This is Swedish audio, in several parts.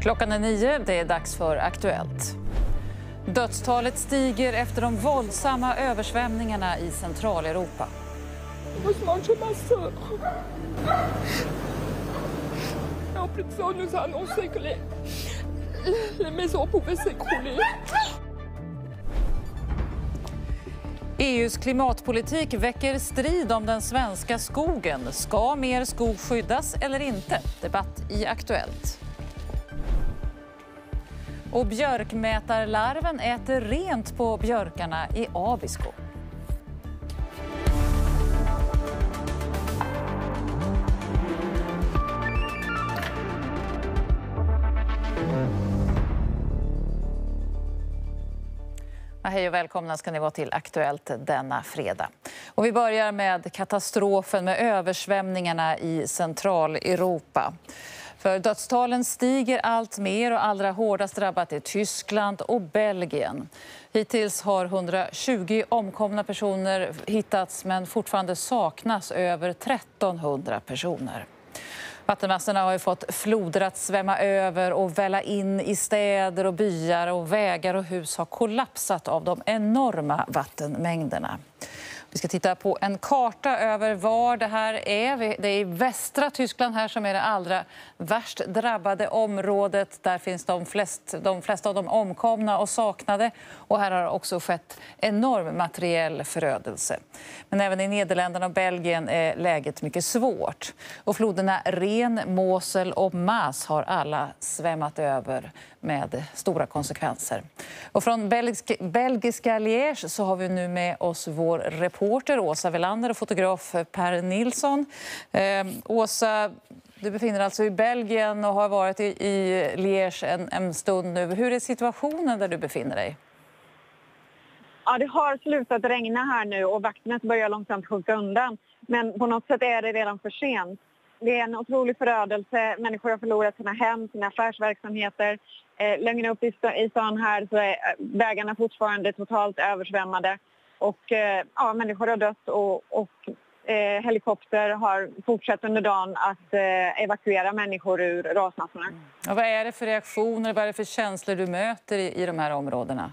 Klockan är nio, det är dags för Aktuellt. Dödstalet stiger efter de våldsamma översvämningarna i Centraleuropa. EUs klimatpolitik väcker strid om den svenska skogen. Ska mer skog skyddas eller inte? Debatt i Aktuellt. Och björkmätarlarven äter rent på björkarna i Abisko. Hej och välkomna ska ni vara till Aktuellt denna fredag. Och vi börjar med katastrofen med översvämningarna i Centraleuropa. För dödstalen stiger allt mer och allra hårdast drabbat är Tyskland och Belgien. Hittills har 120 omkomna personer hittats men fortfarande saknas över 1300 personer. Vattenmassorna har ju fått floder att svämma över och välla in i städer och byar och vägar och hus har kollapsat av de enorma vattenmängderna. Vi ska titta på en karta över var det här är. Det är i västra Tyskland här som är det allra värst drabbade området. Där finns de, flest, de flesta av de omkomna och saknade. Och här har också skett enorm materiell förödelse. Men även i Nederländerna och Belgien är läget mycket svårt. Och floderna Ren, Mosel och Maas har alla svämmat över med stora konsekvenser. Och från belgisk, belgiska Liège så har vi nu med oss vår reporter Åsa Velander och fotograf Per Nilsson. Eh, Åsa, du befinner dig alltså i Belgien och har varit i, i Liège en, en stund nu. Hur är situationen där du befinner dig? Ja, det har slutat regna här nu och vattnet börjar långsamt sjunka undan. Men på något sätt är det redan för sent. Det är en otrolig förödelse. Människor har förlorat sina hem, sina affärsverksamheter. Eh, längre upp i stan här så är vägarna fortfarande totalt översvämmade. Och eh, ja, människor har dött och, och eh, helikopter har fortsatt under dagen att eh, evakuera människor ur rasmassorna. Mm. Och vad är det för reaktioner, vad är det för känslor du möter i, i de här områdena?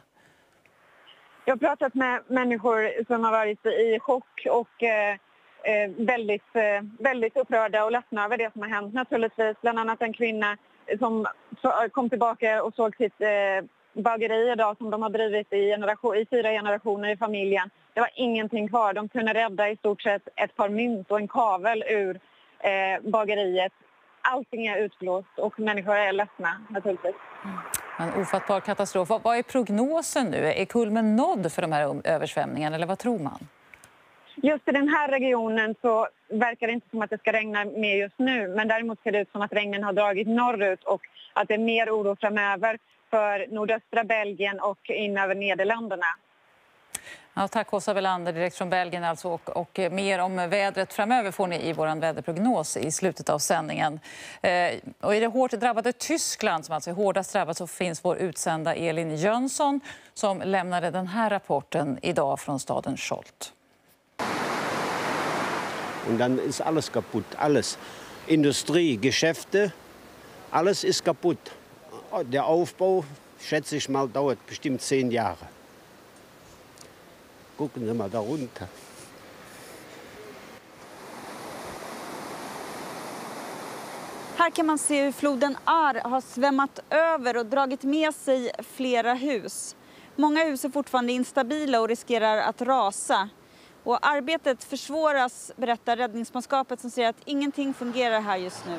Jag har pratat med människor som har varit i chock och eh, eh, Eh, väldigt, eh, väldigt upprörda och ledsna över det som har hänt naturligtvis. Bland annat en kvinna som eh, kom tillbaka och såg sitt eh, bageri idag som de har drivit i, generation, i fyra generationer i familjen. Det var ingenting kvar. De kunde rädda i stort sett ett par mynt och en kavel ur eh, bageriet. Allting är utblåst och människor är ledsna naturligtvis. Mm. En ofattbar katastrof. Vad är prognosen nu? Är kulmen nådd för de här översvämningarna eller vad tror man? Just i den här regionen så verkar det inte som att det ska regna mer just nu men däremot ser det ut som att regnen har dragit norrut och att det är mer oro framöver för nordöstra Belgien och in över Nederländerna. Ja, tack Åsa Welander direkt från Belgien alltså och, och, mer om vädret framöver får ni i vår väderprognos i slutet av sändningen. Eh, och I det hårt drabbade Tyskland, som alltså är hårdast drabbat, så finns vår utsända Elin Jönsson som lämnade den här rapporten idag från staden Scholt. Und dann ist alles kaputt, alles. Industrie, Geschäfte, alles ist kaputt. Der Aufbau, schätze ich mal, dauert bestimmt zehn Jahre. Gucken Sie mal da runter. Här kan man se hur floden Ar har svämmat över och dragit med sig flera hus. Många hus är fortfarande instabila och riskerar att rasa. Och arbetet försvåras, berättar räddningsmanskapet som säger att ingenting fungerar här just nu.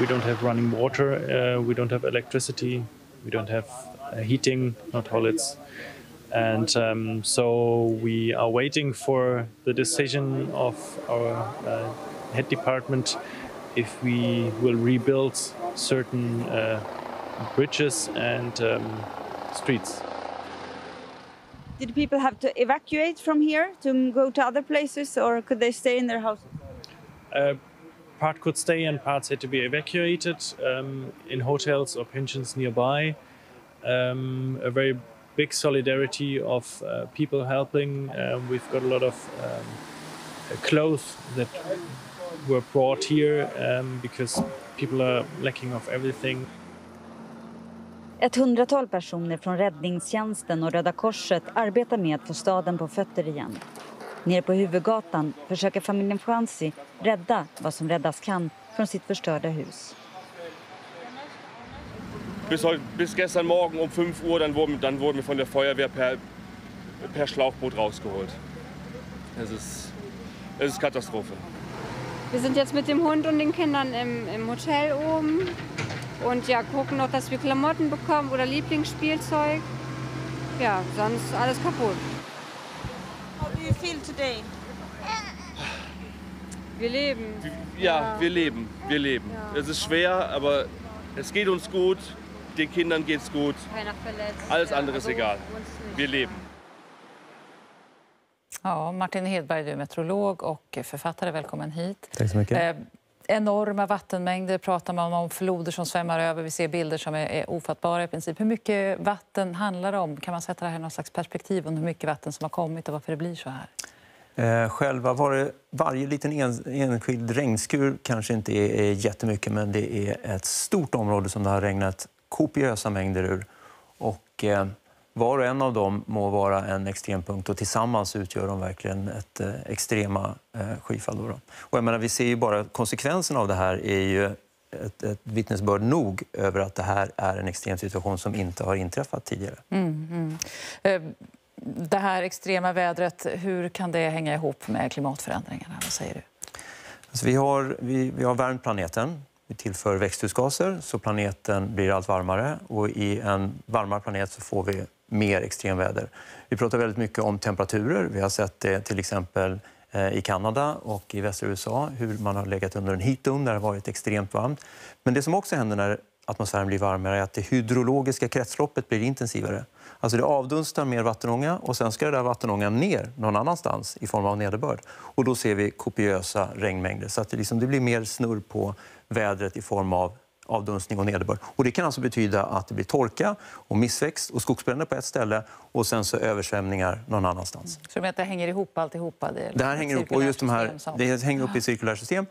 We don't have running water, uh, we don't have electricity, we don't have uh, heating, not toilets. And um, so we are waiting for the decision of our uh, head department if we will rebuild certain uh, bridges and um, streets. Did people have to evacuate from here to go to other places, or could they stay in their houses? Uh, part could stay, and parts had to be evacuated um, in hotels or pensions nearby. Um, a very big solidarity of uh, people helping. Um, we've got a lot of um, clothes that were brought here um, because people are lacking of everything. Ett hundratal personer från räddningstjänsten och Röda Korset arbetar med att få staden på fötter igen. Nere på huvudgatan försöker familjen Franzi rädda vad som räddas kan från sitt förstörda hus. Bis, heute, bis gestern Morgen um 5 Uhr, dann wurden, dann wurden wir von der Feuerwehr per, per Schlauchboot rausgeholt. Es ist, es ist Katastrophe. Wir sind jetzt mit dem Hund und den Kindern im, im Hotel oben und ja, gucken noch, dass wir Klamotten bekommen oder Lieblingsspielzeug. Ja, sonst alles kaputt. How do you feel today? Wir leben. Ja, Ja. wir leben, wir leben. Es ist schwer, aber es geht uns gut, den Kindern geht's gut. Keiner verletzt. Alles Ja, andere ist also egal. Wir leben. Ja, Martin Hedberg, du är meteorolog och författare. Välkommen hit. Tack så mycket. Eh, enorma vattenmängder pratar man om, floder som svämmar över. Vi ser bilder som är, är ofattbara i princip. Hur mycket vatten handlar det om? Kan man sätta det här i någon slags perspektiv om hur mycket vatten som har kommit och varför det blir så här? Eh, själva var det, varje liten en, enskild regnskur kanske inte är, är jättemycket men det är ett stort område som det har regnat kopiösa mängder ur. Och, eh, var och en av dem må vara en extrempunkt och tillsammans utgör de verkligen ett eh, extrema eh, skyfall. Då då. Och jag menar, vi ser ju bara konsekvenserna av det här är ju ett, ett vittnesbörd nog över att det här är en extrem situation som inte har inträffat tidigare. Eh, det här extrema vädret, hur kan det hänga ihop med klimatförändringarna? Vad säger du? Alltså vi, har, vi, vi har värmt planeten. Vi tillför växthusgaser så planeten blir allt varmare. Och I en varmare planet så får vi mer extremväder. Vi pratar väldigt mycket om temperaturer. Vi har sett det till exempel eh, i Kanada och i västra USA hur man har legat under en heatdome där det har varit extremt varmt. Men det som också händer när atmosfären blir varmare är att det hydrologiska kretsloppet blir intensivare. Alltså det avdunstar mer vattenånga och sen ska det där vattenångan ner någon annanstans i form av nederbörd. Och då ser vi kopiösa regnmängder. Så att det, liksom, det blir mer snurr på vädret i form av avdunstning och nederbörd. Och det kan alltså betyda att det blir torka och missväxt och skogsbränder på ett ställe och sen så översvämningar någon annanstans. Så du menar att det hänger ihop alltihopa? Det, Det här ett hänger ihop, och just de här, det hänger upp i ett cirkulärt system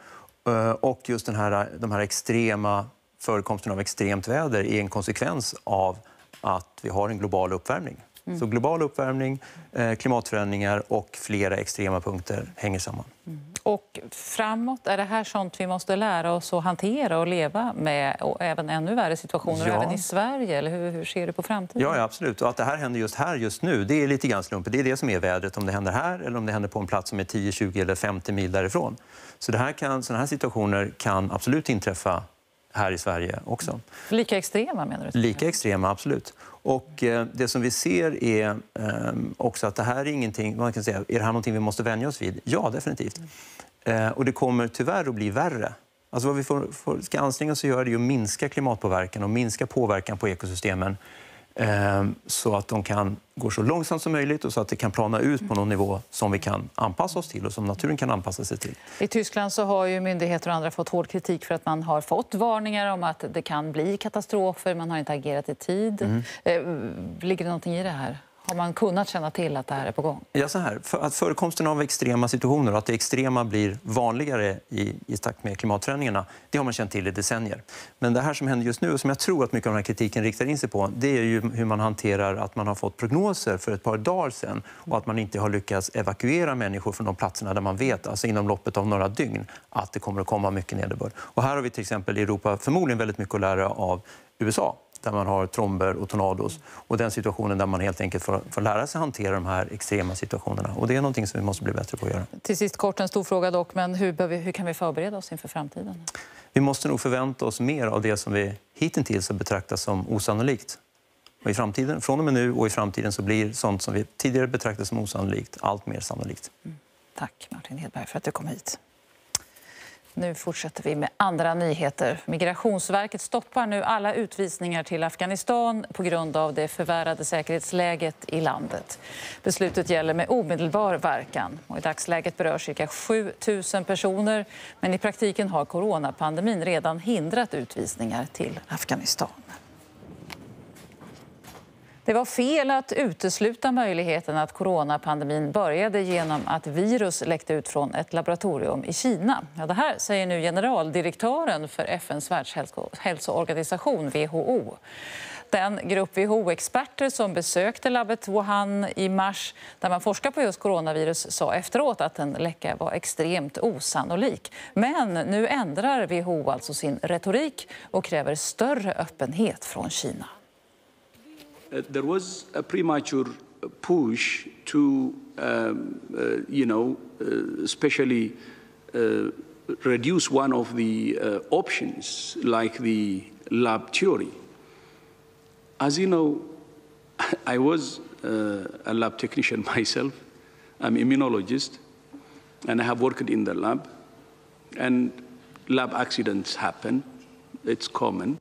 eh, och just den här, de här extrema förekomsten av extremt väder är en konsekvens av att vi har en global uppvärmning. Så global uppvärmning, eh, klimatförändringar och flera extrema punkter hänger samman. Och framåt, är det här sånt vi måste lära oss att hantera och leva med och även ännu värre situationer Ja. även i Sverige? Eller hur, hur ser du på framtiden? Ja, absolut. Och att det här händer just här, just nu, det är lite grann slumpigt. Det är det som är vädret, om det händer här eller om det händer på en plats som är 10, 20 eller 50 mil därifrån. Så det här kan, sådana här situationer kan absolut inträffa här i Sverige också. Lika extrema menar du? Lika extrema, absolut. Och eh, det som vi ser är eh, också att det här är ingenting, man kan säga, är det här någonting vi måste vänja oss vid? Ja, definitivt. Eh, och det kommer tyvärr att bli värre. Alltså vad vi får, får, ska anstränga oss att göra är att minska klimatpåverkan och minska påverkan på ekosystemen så att de kan gå så långsamt som möjligt och så att det kan plana ut på någon nivå som vi kan anpassa oss till och som naturen kan anpassa sig till. I Tyskland så har ju myndigheter och andra fått hård kritik för att man har fått varningar om att det kan bli katastrofer. Man har inte agerat i tid. Mm. Eh, Ligger det någonting i det här? Har man kunnat känna till att det här är på gång? Ja, så här, för att förekomsten av extrema situationer och att det extrema blir vanligare i, i takt med klimatförändringarna, det har man känt till i decennier. Men det här som händer just nu och som jag tror att mycket av den här kritiken riktar in sig på, det är ju hur man hanterar att man har fått prognoser för ett par dagar sedan och att man inte har lyckats evakuera människor från de platserna där man vet, alltså inom loppet av några dygn, att det kommer att komma mycket nederbörd. Och här har vi till exempel i Europa förmodligen väldigt mycket att lära av USA där man har tromber och tornados och den situationen där man helt enkelt får, får lära sig hantera de här extrema situationerna. Och det är någonting som vi måste bli bättre på att göra. Till sist kort en stor fråga dock, men hur, vi, hur kan vi förbereda oss inför framtiden? Vi måste nog förvänta oss mer av det som vi hittills har betraktat som osannolikt. Och i framtiden, från och med nu och i framtiden så blir sånt som vi tidigare betraktat som osannolikt allt mer sannolikt. Tack Martin Hedberg för att du kom hit. Nu fortsätter vi med andra nyheter. Migrationsverket stoppar nu alla utvisningar till Afghanistan på grund av det förvärrade säkerhetsläget i landet. Beslutet gäller med omedelbar verkan. Och I dagsläget berörs cirka 7 000 personer men i praktiken har coronapandemin redan hindrat utvisningar till Afghanistan. Det var fel att utesluta möjligheten att coronapandemin började genom att virus läckte ut från ett laboratorium i Kina. Ja, det här säger nu generaldirektören för FNs världshälsoorganisation, WHO. Den grupp WHO-experter som besökte labbet Wuhan i mars där man forskar på just coronavirus sa efteråt att en läcka var extremt osannolik. Men nu ändrar WHO alltså sin retorik och kräver större öppenhet från Kina. Uh, there was a premature push to, um, uh, you know, uh, especially reduce one of the options like the lab theory. As you know, I was a lab technician myself. I'm immunologist, and I have worked in the lab. And lab accidents happen. It's common.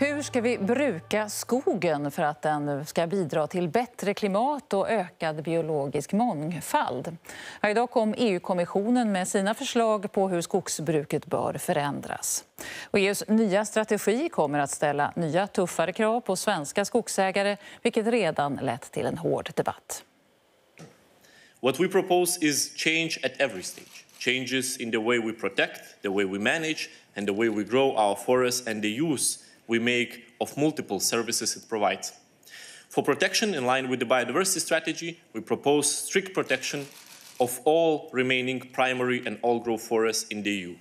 Hur ska vi bruka skogen för att den ska bidra till bättre klimat och ökad biologisk mångfald? idag kom EU-kommissionen med sina förslag på hur skogsbruket bör förändras. Och EUs nya strategi kommer att ställa nya tuffare krav på svenska skogsägare vilket redan lett till en hård debatt. What we propose is change at every stage. Changes in the way we protect, the way we manage and the way we grow our forests and the use we make of multiple services it provides. For protection, in line with the biodiversity strategy, we propose strict protection of all remaining primary and all-growth forests in the EU.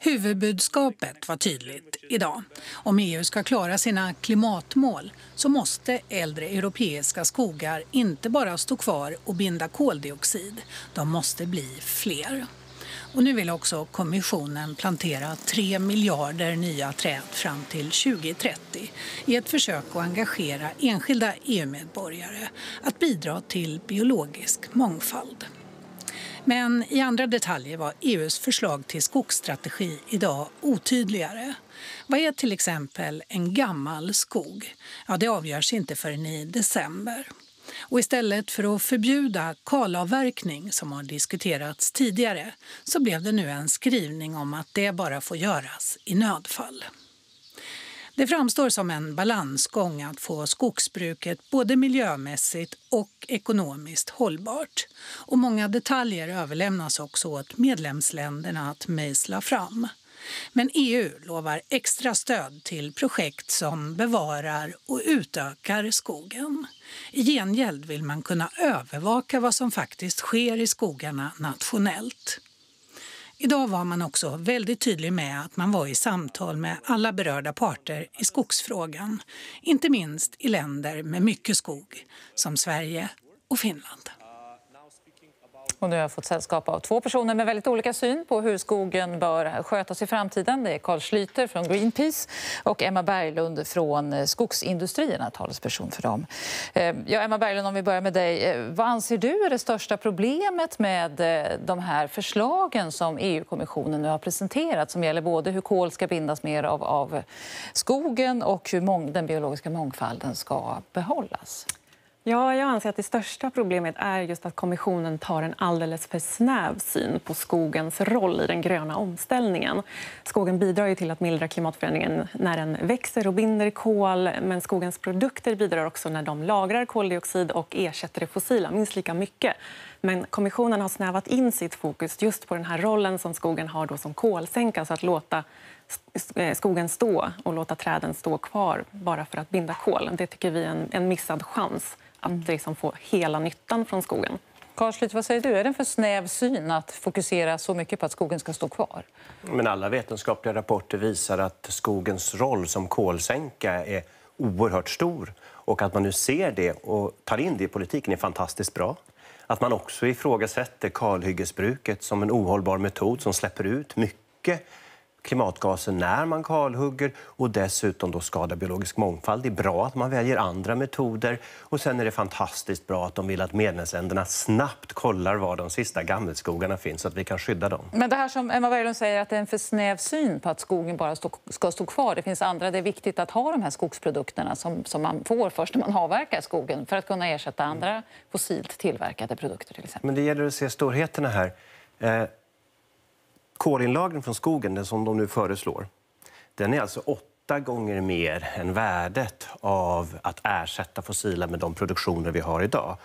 Huvudbudskapet var tydligt idag. Om EU ska klara sina klimatmål så måste äldre europeiska skogar inte bara stå kvar och binda koldioxid. De måste bli fler. Och nu vill också kommissionen plantera 3 miljarder nya träd fram till 2030 i ett försök att engagera enskilda EU-medborgare att bidra till biologisk mångfald. Men i andra detaljer var EUs förslag till skogsstrategi idag otydligare. Vad är till exempel en gammal skog? Ja, det avgörs inte förrän i december. Och istället för att förbjuda kalavverkning som har diskuterats tidigare så blev det nu en skrivning om att det bara får göras i nödfall. Det framstår som en balansgång att få skogsbruket både miljömässigt och ekonomiskt hållbart. Och många detaljer överlämnas också åt medlemsländerna att mejsla fram. Men EU lovar extra stöd till projekt som bevarar och utökar skogen. I gengäld vill man kunna övervaka vad som faktiskt sker i skogarna nationellt. Idag var man också väldigt tydlig med att man var i samtal med alla berörda parter i skogsfrågan. Inte minst i länder med mycket skog, som Sverige och Finland. Och nu har jag fått sällskap av två personer med väldigt olika syn på hur skogen bör skötas i framtiden. Det är Carl Schlyter från Greenpeace och Emma Berglund från eh, Skogsindustrierna, talesperson för dem. Eh, ja, Emma Berglund, om vi börjar med dig. Eh, vad anser du är det största problemet med de här förslagen som EU-kommissionen nu har presenterat som gäller både hur kol ska bindas mer av, av skogen och hur mång, den biologiska mångfalden ska behållas? Ja, jag anser att det största problemet är just att kommissionen tar en alldeles för snäv syn på skogens roll i den gröna omställningen. Skogen bidrar ju till att mildra klimatförändringen när den växer och binder kol men skogens produkter bidrar också när de lagrar koldioxid och ersätter det fossila minst lika mycket. Men kommissionen har snävat in sitt fokus just på den här rollen som skogen har då som kolsänka, så att låta eh, skogen stå och låta träden stå kvar bara för att binda kol. Det tycker vi är en, en missad chans att mm. liksom få hela nyttan från skogen. Carl Schlyter, vad säger du? Är det en för snäv syn att fokusera så mycket på att skogen ska stå kvar? Men alla vetenskapliga rapporter visar att skogens roll som kolsänka är oerhört stor. Och att man nu ser det och tar in det i politiken är fantastiskt bra. Att man också ifrågasätter kalhyggesbruket som en ohållbar metod som släpper ut mycket klimatgaser när man kalhugger och dessutom då skadar biologisk mångfald. Det är bra att man väljer andra metoder och sen är det fantastiskt bra att de vill att medlemsländerna snabbt kollar var de sista gammelskogarna finns så att vi kan skydda dem. Men det här som Emma Berglund säger att det är en för snäv syn på att skogen bara stå, ska stå kvar. Det finns andra. Det är viktigt att ha de här skogsprodukterna som, som man får först när man avverkar skogen för att kunna ersätta andra fossilt tillverkade produkter till exempel. Men det gäller att se storheterna här. Kolinlagren kolinlagring från skogen, den som de nu föreslår, den är alltså åtta gånger mer än värdet av att ersätta fossila med de produktioner vi har idag.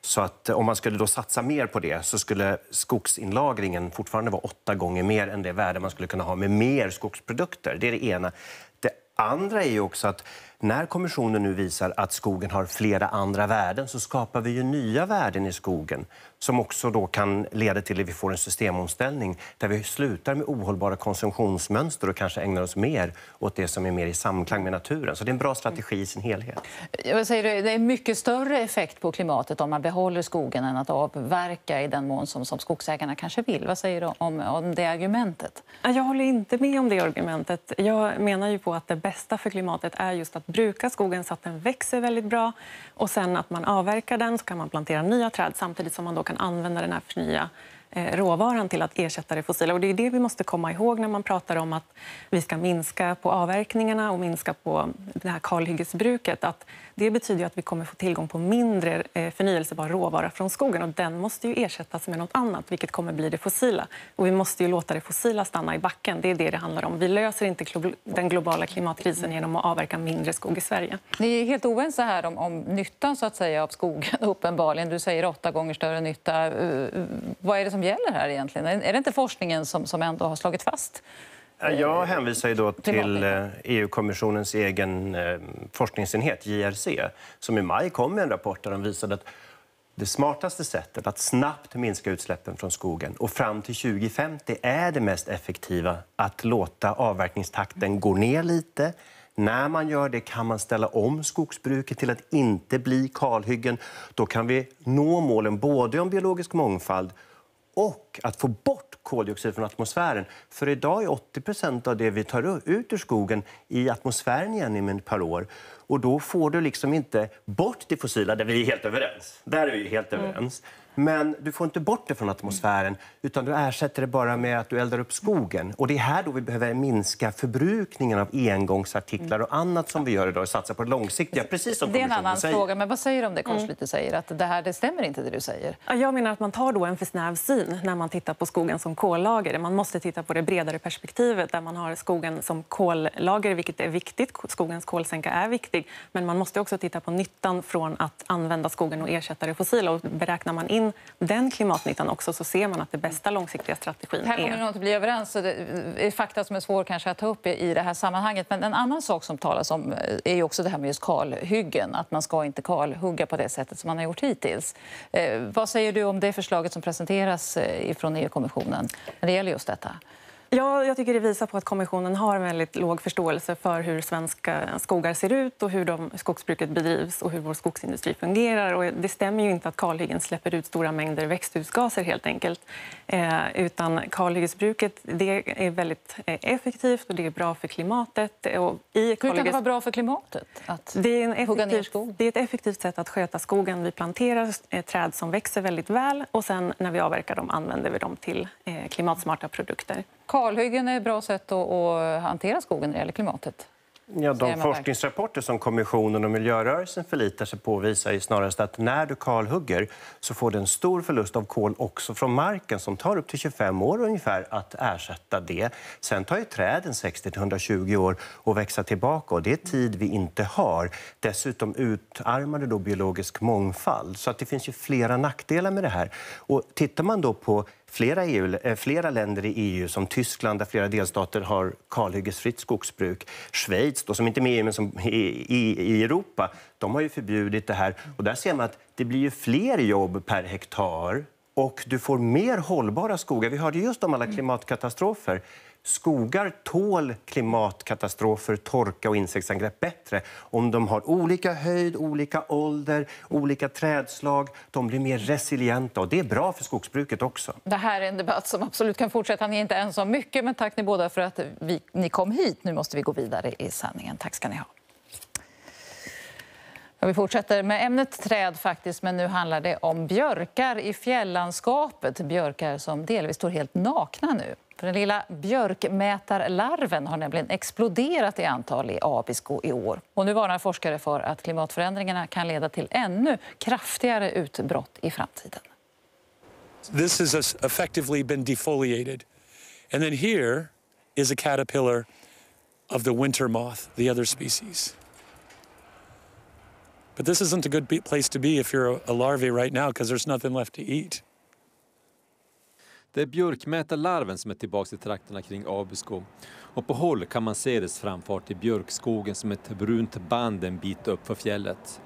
Så att eh, om man skulle då satsa mer på det så skulle skogsinlagringen fortfarande vara åtta gånger mer än det värde man skulle kunna ha med mer skogsprodukter. Det är det ena. Det andra är ju också att när kommissionen nu visar att skogen har flera andra värden så skapar vi ju nya värden i skogen som också då kan leda till att vi får en systemomställning där vi slutar med ohållbara konsumtionsmönster och kanske ägnar oss mer åt det som är mer i samklang med naturen. Så det är en bra strategi i sin helhet. Jag säger det, det är mycket större effekt på klimatet om man behåller skogen än att avverka i den mån som, som skogsägarna kanske vill. Vad säger du om, om det argumentet? Jag håller inte med om det argumentet. Jag menar ju på att det bästa för klimatet är just att bruka skogen så att den växer väldigt bra. Och sen att man avverkar den så kan man plantera nya träd samtidigt som man då kan använda den här förnya Eh, råvaran till att ersätta det fossila. Och det är det vi måste komma ihåg när man pratar om att vi ska minska på avverkningarna och minska på det här kalhyggesbruket. Att det betyder att vi kommer få tillgång på mindre eh, förnyelsebar råvara från skogen och den måste ju ersättas med något annat, vilket kommer bli det fossila. Och vi måste ju låta det fossila stanna i backen. Det är det det handlar om. Vi löser inte den globala klimatkrisen genom att avverka mindre skog i Sverige. Ni är helt oense här om, om nyttan så att säga, av skogen, uppenbarligen. Du säger åtta gånger större nytta. Eh, vad är det som gäller här egentligen? Är det inte forskningen som, som ändå har slagit fast jag hänvisar ju då till EU-kommissionens egen forskningsenhet, JRC, som i maj kom med en rapport där de visade att det smartaste sättet att snabbt minska utsläppen från skogen och fram till 2050 är det mest effektiva att låta avverkningstakten gå ner lite. När man gör det kan man ställa om skogsbruket till att inte bli kalhyggen. Då kan vi nå målen både om biologisk mångfald och att få bort koldioxid från atmosfären. För idag är 80% av det vi tar ut ur skogen i atmosfären igen inom ett par år. Och då får du liksom inte bort det fossila, där vi är helt överens. Där är vi helt mm. Men du får inte bort det från atmosfären utan du ersätter det bara med att du eldar upp skogen. Och det är här då vi behöver minska förbrukningen av engångsartiklar och annat som vi gör idag och satsa på det långsiktiga, precis som Det är en annan säger. fråga, men vad säger du om det Korslyte mm. säger? Att det här det stämmer inte det du säger? Jag menar att man tar då en för snäv syn när man tittar på skogen som kollager. Man måste titta på det bredare perspektivet där man har skogen som kollager, vilket är viktigt. Skogens kolsänka är viktig, men man måste också titta på nyttan från att använda skogen och ersätta det fossila. Och beräknar man in in den klimatnyttan också så ser man att det bästa långsiktiga strategin här kommer är... Här inte bli överens. Det är fakta som är svår kanske att ta upp i det här sammanhanget. Men en annan sak som talas om är ju också det här med just kalhyggen. Att man ska inte kalhugga på det sättet som man har gjort hittills. Eh, vad säger du om det förslaget som presenteras eh, från EU-kommissionen när det gäller just detta? Ja, jag tycker det visar på att kommissionen har en väldigt låg förståelse för hur svenska skogar ser ut och hur de, skogsbruket bedrivs och hur vår skogsindustri fungerar. Och det stämmer ju inte att kalhyggen släpper ut stora mängder växthusgaser helt enkelt. Eh, utan kalhyggesbruket det är väldigt eh, effektivt och det är bra för klimatet. Och i hur kan det vara bra för klimatet att det är, en effektiv, det är ett effektivt sätt att sköta skogen. Vi planterar eh, träd som växer väldigt väl och sen när vi avverkar dem använder vi dem till eh, klimatsmarta produkter. Kalhyggen är ett bra sätt att, hantera skogen när det gäller klimatet. Ja, de forskningsrapporter som kommissionen och miljörörelsen förlitar sig på visar ju snarast att när du kalhugger så får du en stor förlust av kol också från marken som tar upp till 25 år ungefär att ersätta det. Sen tar ju träden 60-120 år att växa tillbaka och det är tid vi inte har. Dessutom utarmar det då biologisk mångfald så att det finns ju flera nackdelar med det här. Och tittar man då på flera, EU, eh, flera länder i EU, som Tyskland där flera delstater har kalhyggesfritt skogsbruk. Schweiz, då, som inte är med i EU men som i, i, i, Europa, de har ju förbjudit det här. Och där ser man att det blir ju fler jobb per hektar och du får mer hållbara skogar. Vi hörde just om alla klimatkatastrofer. Skogar tål klimatkatastrofer, torka och insektsangrepp bättre om de har olika höjd, olika ålder, olika trädslag. De blir mer resilienta och det är bra för skogsbruket också. Det här är en debatt som absolut kan fortsätta. Ni är inte ensam mycket, men tack ni båda för att vi, ni kom hit. Nu måste vi gå vidare i sanningen. Tack ska ni ha. Ja, vi fortsätter med ämnet träd, faktiskt, men nu handlar det om björkar i fjällandskapet. Björkar som delvis står helt nakna nu. För den lilla björkmätarlarven har nämligen exploderat i antal i Abisko i år. Och nu varnar forskare för att klimatförändringarna kan leda till ännu kraftigare utbrott i framtiden. This has effectively been defoliated. And then here is a caterpillar of the winter moth, the other species. But this isn't a good place to be if you're a larvae right now because there's nothing left to eat. Det är björkmätarlarven som är tillbaka i trakterna kring Abisko. Och på håll kan man se dess framfart i björkskogen som ett brunt band en bit upp för fjället.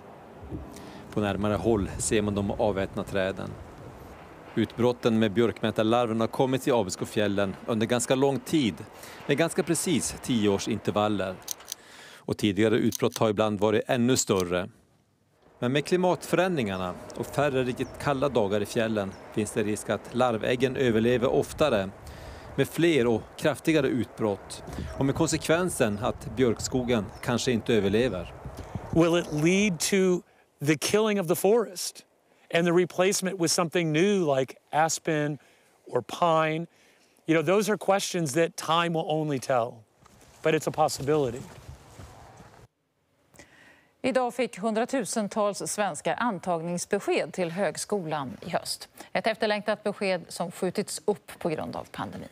På närmare håll ser man de avätna träden. Utbrotten med björkmätarlarven har kommit i Abiskofjällen under ganska lång tid med ganska precis tio års intervaller. Och tidigare utbrott har ibland varit ännu större. Men med klimatförändringarna och färre riktigt kalla dagar i fjällen finns det risk att larväggen överlever oftare med fler och kraftigare utbrott och med konsekvensen att björkskogen kanske inte överlever. Will it lead to the killing of the forest and the replacement with something new like aspen or pine? You know, those are questions that time will only tell, but it's a possibility. Idag fick hundratusentals svenskar antagningsbesked till högskolan i höst. Ett efterlängtat besked som skjutits upp på grund av pandemin.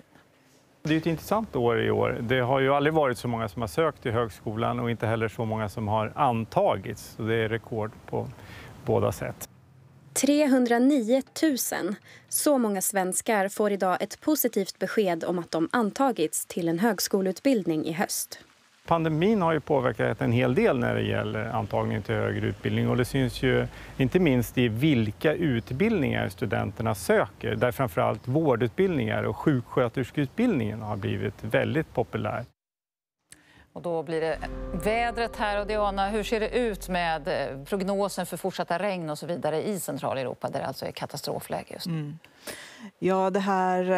Det är ett intressant år i år. Det har ju aldrig varit så många som har sökt till högskolan och inte heller så många som har antagits. Så det är rekord på båda sätt. 309 000. Så många svenskar får idag ett positivt besked om att de antagits till en högskoleutbildning i höst. Pandemin har ju påverkat en hel del när det gäller antagning till högre utbildning och det syns ju inte minst i vilka utbildningar studenterna söker där framförallt vårdutbildningar och sjuksköterskeutbildningen har blivit väldigt populär. Och då blir det vädret här. Och Diana, hur ser det ut med eh, prognosen för fortsatta regn och så vidare i Centraleuropa där det alltså är katastrofläge just nu? Mm. Ja, det här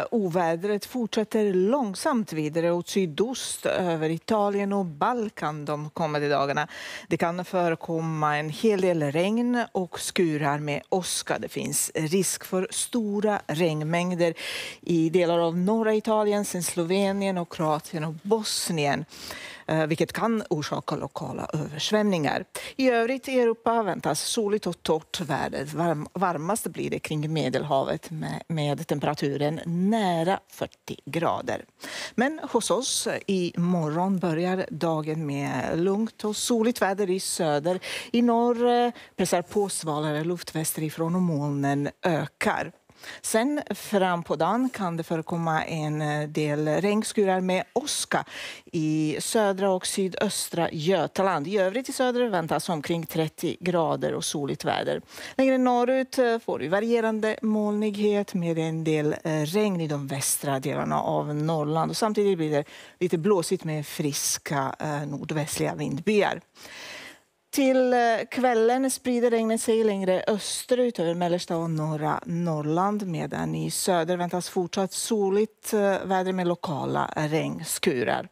eh, ovädret fortsätter långsamt vidare åt sydost över Italien och Balkan de kommande dagarna. Det kan förekomma en hel del regn och skurar med åska. Det finns risk för stora regnmängder i delar av norra Italien, sen Slovenien och Kroatien och Bosnien. Eh, vilket kan orsaka lokala översvämningar. I övrigt i Europa väntas soligt och torrt väder. Varm, varmast blir det kring Medelhavet med, med temperaturen nära 40 grader. Men hos oss i morgon börjar dagen med lugnt och soligt väder i söder. I norr eh, pressar på svalare luft västerifrån och molnen ökar. Sen fram på dagen kan det förekomma en eh, del regnskurar med åska i södra och sydöstra Götaland. I övrigt i söder väntas omkring 30 grader och soligt väder. Längre norrut eh, får vi varierande molnighet med en del eh, regn i de västra delarna av Norrland. Och samtidigt blir det lite blåsigt med friska nordvästliga vindbyar. Till eh, kvällen sprider regnet sig längre österut över mellersta och norra Norrland medan i söder väntas fortsatt soligt eh, väder med lokala regnskurar.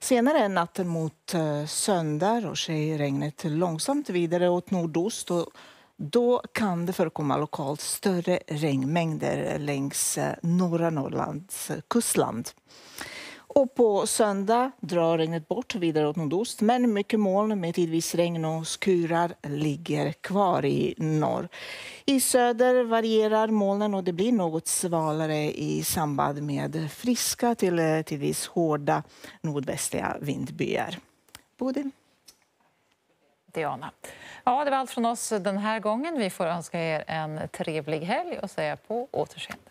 Senare natten mot eh, söndag rör sig regnet långsamt vidare åt nordost och då kan det förekomma lokalt större regnmängder längs norra Norrlands kustland. Och på söndag drar regnet bort vidare åt nordost men mycket moln med tidvis regn och skurar ligger kvar i norr. I söder varierar molnen och det blir något svalare i samband med friska till eh, tidvis hårda nordvästliga vindbyar. Bodil? Diana. Ja, det var allt från oss den här gången. Vi får önska er en trevlig helg och säga på återseende.